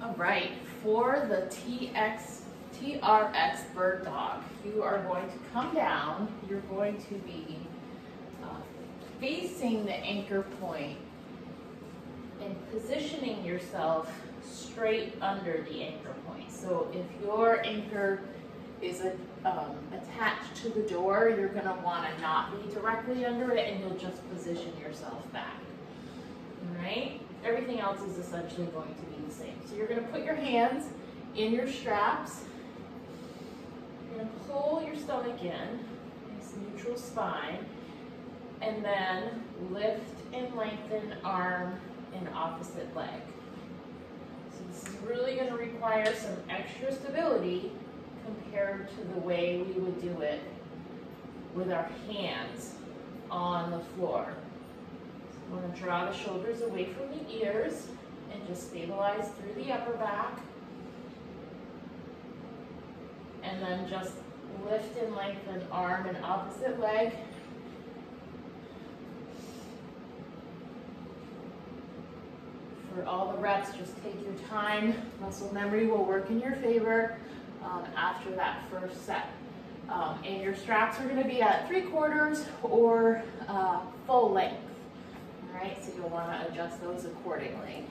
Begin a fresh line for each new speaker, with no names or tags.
All right, for the TX, TRX bird dog, you are going to come down. You're going to be uh, facing the anchor point and positioning yourself straight under the anchor point. So if your anchor is a, um, attached to the door, you're gonna wanna not be directly under it and you'll just position yourself back. All right? Everything else is essentially going to be the same. So you're gonna put your hands in your straps. You're gonna pull your stomach in, nice neutral spine, and then lift and lengthen arm and opposite leg. So this is really gonna require some extra stability compared to the way we would do it with our hands on the floor. So I'm going to draw the shoulders away from the ears and just stabilize through the upper back. And then just lift and lengthen arm and opposite leg. For all the reps, just take your time. Muscle memory will work in your favor um, after that first set. Um, and your straps are going to be at three quarters or uh, full length. All right, so you'll want to adjust those accordingly.